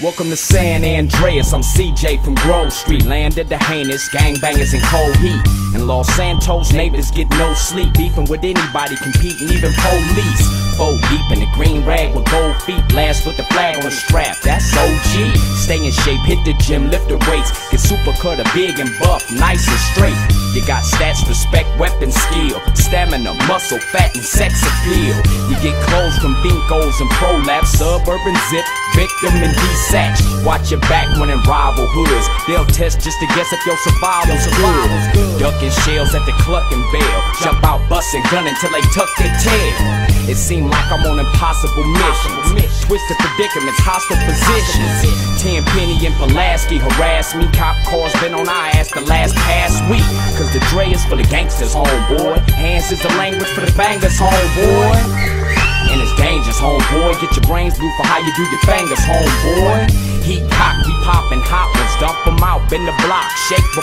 Welcome to San Andreas, I'm CJ from Grove Street. Landed the heinous gangbangers in cold heat. In Los Santos, neighbors get no sleep. Beefing with anybody, competing, even police. Four deep in the green rag with gold feet. Blast with the flag on the strap, that's OG Stay in shape, hit the gym, lift the weights. Get super cutter, big and buff, nice and straight. You got stats, respect, weapon skill, stamina, muscle, fat, and sex appeal. Get clothes from Bincos and ProLaps, suburban zip, victim and desatch. Watch your back when in rival hoods. They'll test just to guess if your survival's good. Ducking shells at the Cluckin' Bell. Jump out, busting, gun until they tuck their tail. It seemed like I'm on impossible missions. Twisted predicaments, hostile positions. Ten Penny and Pulaski harass me. Cop cars been on our ass the last past week. Cause the Dre is for the gangsters, homeboy. Hands is the language for the bangers, homeboy. And it's dangerous, homeboy. Get your brains blue for how you do your fingers, homeboy. Heat cock, we poppin' ones, dump 'em out, bend the block, shake before.